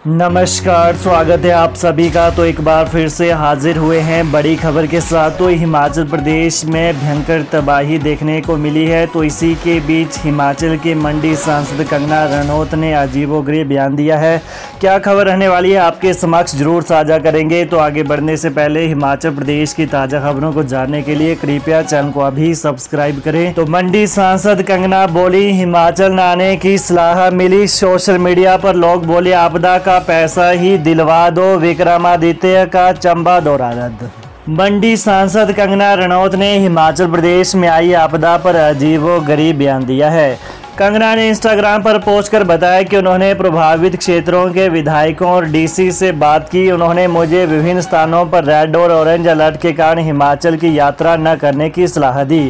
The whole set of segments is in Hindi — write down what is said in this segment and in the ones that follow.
नमस्कार, स्वागत है आप सभी का। तो एक बार फिर से हाजिर हुए हैं बड़ी खबर के साथ। तो हिमाचल प्रदेश में भयंकर तबाही देखने को मिली है। तो इसी के बीच हिमाचल के मंडी सांसद कंगना रनौत ने अजीबोगरीब बयान दिया है। क्या खबर रहने वाली है आपके समक्ष? ज़रूर साझा करेंगे। तो आगे बढ़ने से पहले हिमाचल प्रदेश की ताज़ा खबरों को जानने के लिए कृपया चैनल को अभी सब्सक्राइब करें। तो मंडी सांसद कंगना बोली, हिमाचल न आने की सलाह मिली। सोशल मीडिया पर लोग बोले, आपदा का पैसा ही दिलवा दो विक्रमादित्य का चंबा दौरा रद्द। मंडी सांसद कंगना रनौत ने हिमाचल प्रदेश में आई आपदा पर अजीब व गरीब बयान दिया है। कंगना ने इंस्टाग्राम पर पोस्ट कर बताया कि उन्होंने प्रभावित क्षेत्रों के विधायकों और डीसी से बात की। उन्होंने मुझे विभिन्न स्थानों पर रेड और ऑरेंज अलर्ट के कारण हिमाचल की यात्रा न करने की सलाह दी।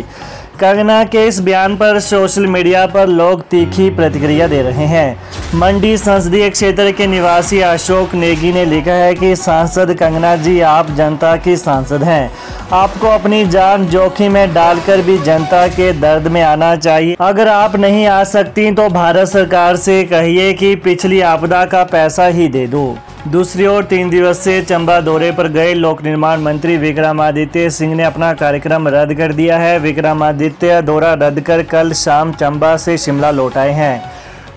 कंगना के इस बयान पर सोशल मीडिया पर लोग तीखी प्रतिक्रिया दे रहे हैं। मंडी संसदीय क्षेत्र के निवासी अशोक नेगी ने लिखा है कि सांसद कंगना जी, आप जनता की सांसद हैं। आपको अपनी जान जोखिम में डालकर भी जनता के दर्द में आना चाहिए। अगर आप नहीं आ सकती तो भारत सरकार से कहिए कि पिछली आपदा का पैसा ही दे दो। दूसरी ओर तीन दिवसीय चंबा दौरे पर गए लोक निर्माण मंत्री विक्रमादित्य सिंह ने अपना कार्यक्रम रद्द कर दिया है। विक्रमादित्य दौरा रद्द कर कल शाम चंबा से शिमला लौट आए हैं।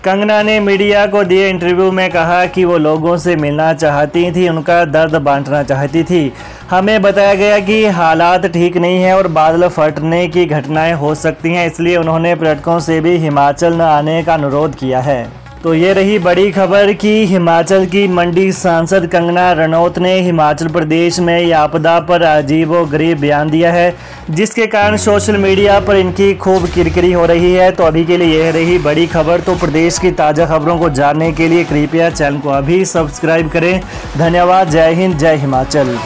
कंगना ने मीडिया को दिए इंटरव्यू में कहा कि वो लोगों से मिलना चाहती थी, उनका दर्द बांटना चाहती थी। हमें बताया गया कि हालात ठीक नहीं है और बादल फटने की घटनाएँ हो सकती हैं, इसलिए उन्होंने पर्यटकों से भी हिमाचल न आने का अनुरोध किया है। तो ये रही बड़ी खबर कि हिमाचल की मंडी सांसद कंगना रनौत ने हिमाचल प्रदेश में आपदा पर अजीब व गरीब बयान दिया है, जिसके कारण सोशल मीडिया पर इनकी खूब किरकिरी हो रही है। तो अभी के लिए यह रही बड़ी खबर तो प्रदेश की ताज़ा खबरों को जानने के लिए कृपया चैनल को अभी सब्सक्राइब करें। धन्यवाद, जय हिंद, जय हिमाचल।